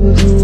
Mm-hmm.